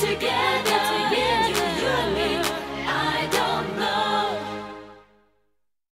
together.